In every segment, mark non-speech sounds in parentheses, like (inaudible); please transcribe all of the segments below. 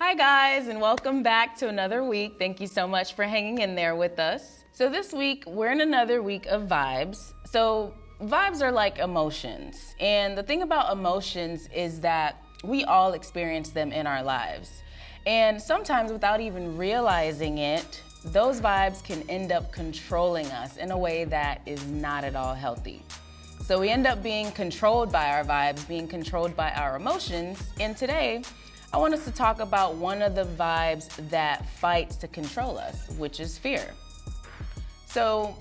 Hi, guys, and welcome back to another week. Thank you so much for hanging in there with us. So, this week, we're in another week of vibes. So, vibes are like emotions. And the thing about emotions is that we all experience them in our lives. And sometimes, without even realizing it, those vibes can end up controlling us in a way that is not at all healthy. So, we end up being controlled by our vibes, being controlled by our emotions. And today, I want us to talk about one of the vibes that fights to control us, which is fear. So,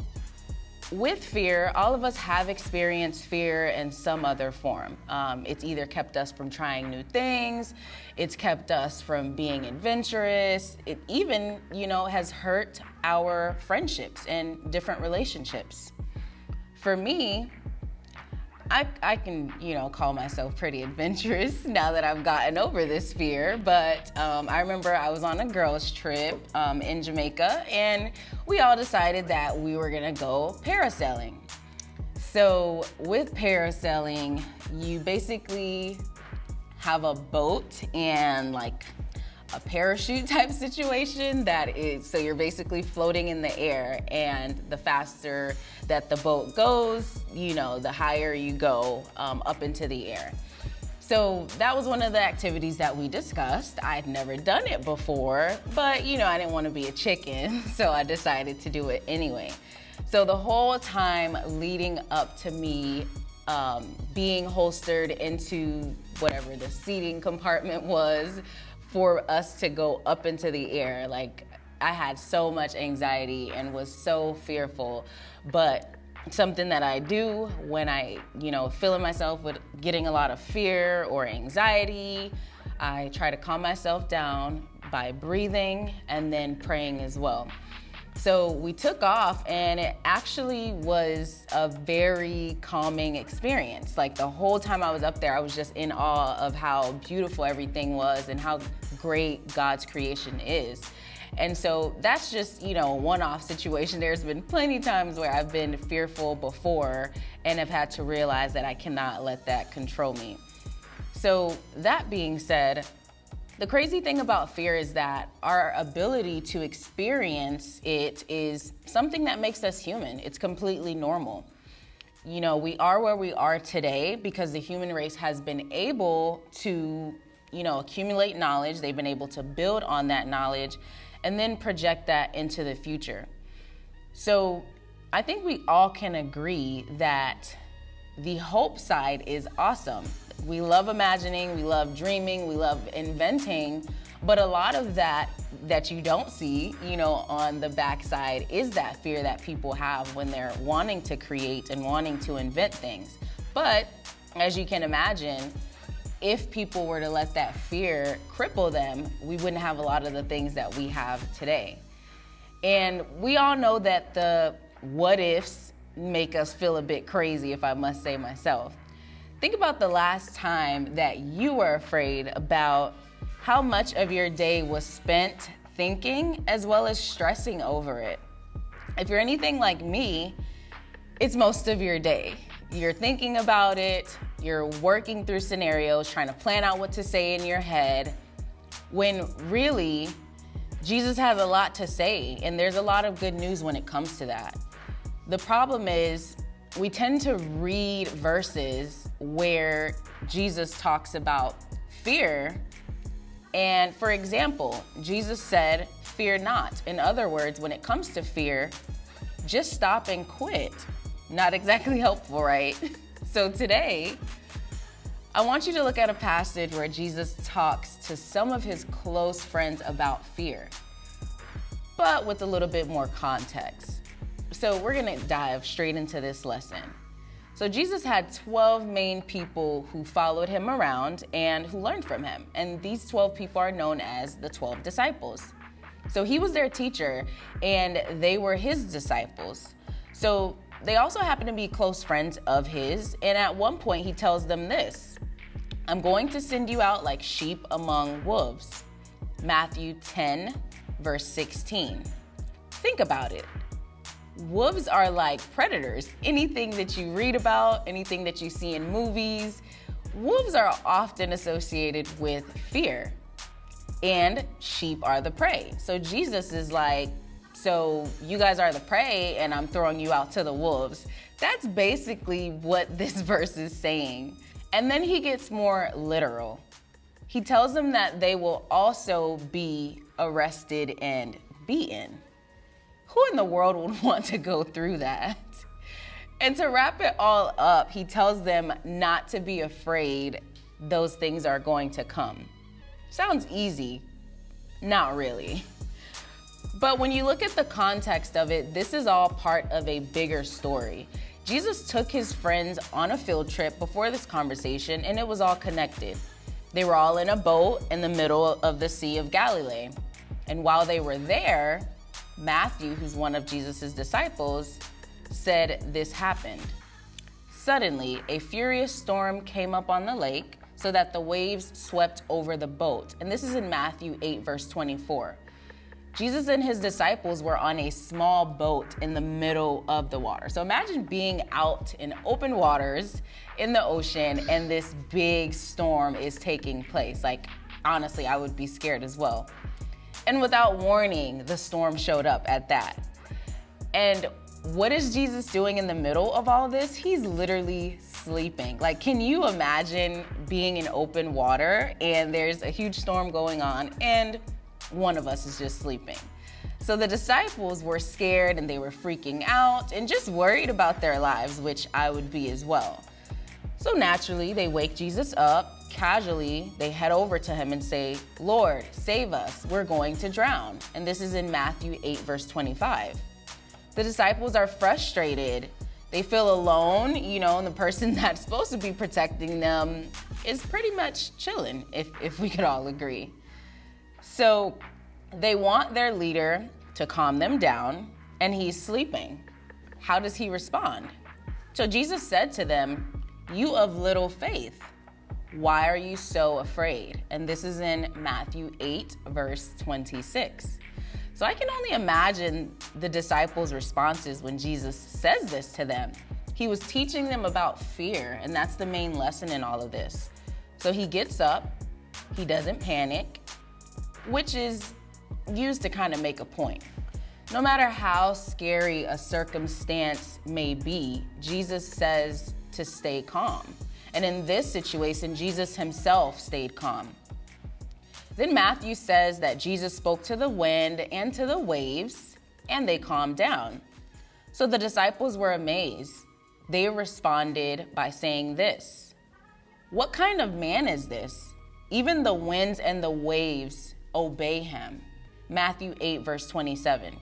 with fear, all of us have experienced fear in some other form. Um, it's either kept us from trying new things, it's kept us from being adventurous, it even, you know, has hurt our friendships and different relationships. For me, I, I can, you know, call myself pretty adventurous (laughs) now that I've gotten over this fear. But um, I remember I was on a girls' trip um, in Jamaica, and we all decided that we were gonna go parasailing. So, with parasailing, you basically have a boat and like a parachute (laughs) type situation that is so you're basically floating in the air and the faster that the boat goes you know the higher you go um, up into the air. So that was one of the activities that we discussed. I'd never done it before but you know i didn't want to be a chicken (laughs) so i decided to do it anyway. So the whole time leading up to me um, being holstered into whatever the seating compartment (laughs) was for us to go up into the air. Like I had so much anxiety and was so fearful, but something that I do when I, you know, feeling myself with getting a lot of fear or anxiety, I try to calm myself down by breathing and then praying as well. So we took off, and it actually was a very calming experience. Like the whole time I was up there, I was just in awe of how beautiful everything was and how great God's creation is. And so that's just, you know, a one off situation. There's been plenty of times where I've been fearful before and have had to realize that I cannot let that control me. So, that being said, the crazy thing about fear is that our ability to experience it is something that makes us human. It's completely normal. You know, we are where we are today because the human race has been able to, you know, accumulate knowledge. They've been able to build on that knowledge and then project that into the future. So I think we all can agree that the hope side is awesome we love imagining, we love dreaming, we love inventing, but a lot of that that you don't see, you know, on the backside is that fear that people have when they're wanting to create and wanting to invent things. But as you can imagine, if people were to let that fear cripple them, we wouldn't have a lot of the things that we have today. And we all know that the what ifs make us feel a bit crazy, if I must say myself. Think about the last time that you were afraid about how much of your day was spent thinking as well as stressing over it. If you're anything like me, it's most of your day. You're thinking about it, you're working through scenarios, trying to plan out what to say in your head, when really, Jesus has a lot to say, and there's a lot of good news when it comes to that. The problem is, we tend to read verses where Jesus talks about fear. And for example, Jesus said, Fear not. In other words, when it comes to fear, just stop and quit. Not exactly (laughs) helpful, right? (laughs) So today, I want you to look at a passage where Jesus talks to some of his close friends about fear, but with a little bit more context. So we're gonna dive straight into this lesson. So Jesus had 12 main people who followed him around and who learned from him. And these 12 people are known as the 12 disciples. So he was their teacher and they were his disciples. So they also happen to be close friends of his. And at one point, he tells them this I'm going to send you out like sheep among wolves. Matthew 10, verse 16. Think about it wolves are like predators. Anything that you read about, anything that you see in movies, wolves are often associated with fear. and sheep are the prey. So Jesus is like, so you guys are the prey, and I'm throwing you out to the wolves. That's basically what (laughs) this verse is saying. And then he gets more literal. He tells them that they will also be arrested and beaten. Who in the world would (laughs) want to go through that? And to wrap it all up, he tells them not to be afraid those things are going to come. Sounds easy, not really. But when you look at the context of it, this is all part of a bigger story. Jesus took his friends on a field trip before this conversation, and it was all connected. They were all in a boat in the middle of the Sea of Galilee. And while they were there, Matthew, who's one of Jesus' disciples, said this happened. Suddenly, a furious storm came up on the lake so that the waves swept over the boat. And this is in Matthew 8, verse 24. Jesus and his disciples were on a small boat in the middle of the water. So imagine being out in open waters in the ocean and this big storm is taking place. Like, honestly, I would be scared as well. And without warning, the storm showed up at that. And what is Jesus doing in the middle of all this? He's literally sleeping. Like, can you imagine being in open water and there's a huge storm going on and one of us is just sleeping? So the disciples were scared and they were freaking out and just worried about their lives, which I would be as well. So naturally, they wake Jesus up. Casually, they head over to him and say, Lord, save us. We're going to drown. And this is in Matthew 8, verse 25. The disciples are frustrated. They feel alone, you know, and the person (laughs) that's supposed to be protecting them is pretty much chilling, if, if we could all agree. So they want their leader to calm them down, and he's sleeping. How does he respond? So Jesus said to them, You of little faith, why are you so afraid? And this is in Matthew 8, verse 26. So I can only imagine the disciples' responses when Jesus says this to them. He was teaching them about fear, and that's the main lesson in all of this. So he gets up, he doesn't panic, which is used to kind of make a point. No matter how scary a circumstance may be, Jesus says to stay calm. And in this situation, Jesus himself stayed calm. Then Matthew says that Jesus spoke to the wind and to the waves, and they calmed down. So the disciples were amazed. They responded by saying this What kind of man is this? Even the winds and the waves obey him. Matthew 8, verse 27.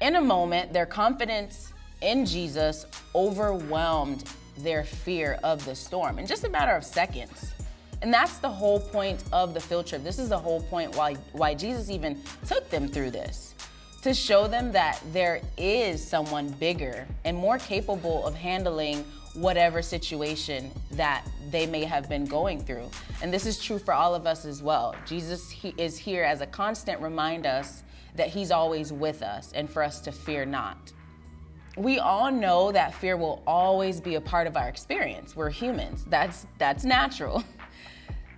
In a moment, their confidence in Jesus overwhelmed their fear of the storm in just a matter of seconds. And that's the whole point of the field trip. This is the whole point why, why Jesus even took them through this to show them that there is someone bigger and more capable of handling whatever situation that they may have been going through. And this is true for all of us as well. Jesus he is here as a constant remind us that he's always with us and for us to fear not. We all know that fear will always be a part of our experience. We're humans. That's that's natural. (laughs)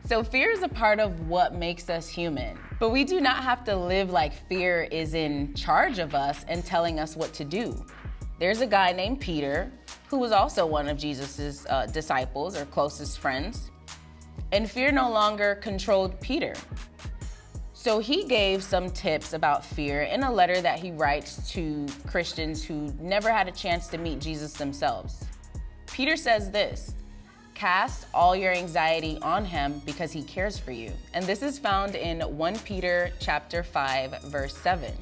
So, fear is a part of what makes us human. But we do not have to live like fear is in charge of us and telling us what to do. There's a guy named Peter who was also one of Jesus' uh, disciples or closest friends. And fear no longer controlled Peter. So he gave some tips about fear in a letter that he writes to Christians who never had a chance to meet Jesus themselves. Peter says this Cast all your anxiety on him because he cares for you. And this is found in 1 Peter chapter 5 verse 7.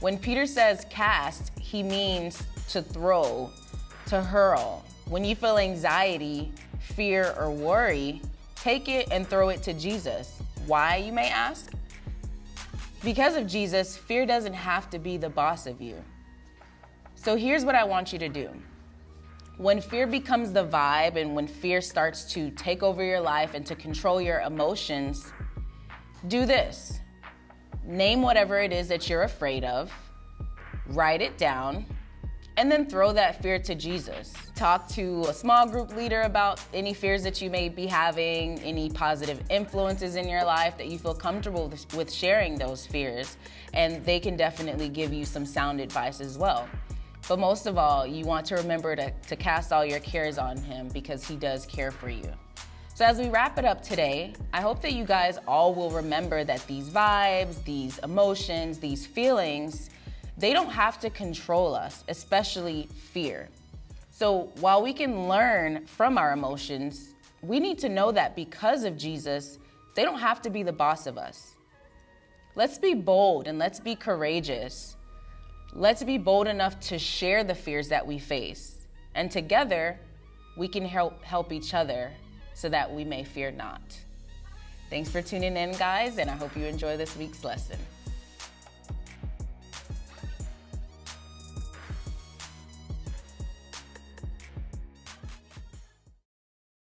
When Peter says cast, he means to throw, to hurl. When you feel anxiety, fear, or worry, take it and throw it to Jesus. Why, you may ask? Because of Jesus, fear doesn't have to be the boss of you. So here's what I want you to do when fear becomes the vibe and when fear starts to take over your life and to control your emotions, do this. Name whatever it is that you're afraid of, write it down, and then throw that fear to Jesus. Talk to a small group leader about any fears that you may be having, any positive influences in your life that you feel comfortable with sharing those fears, and they can definitely give you some sound advice as well. But most of all, you want to remember to, to cast all your cares on Him because He does care for you. So, as we wrap it up today, I hope that you guys all will remember that these vibes, these emotions, these feelings, they don't have to control us, especially fear. So while we can learn from our emotions, we need to know that because of Jesus, they don't have to be the boss of us. Let's be bold and let's be courageous. Let's be bold enough to share the fears that we face. And together, we can help help each other so that we may fear not. Thanks for tuning in, guys, and I hope you enjoy this week's lesson.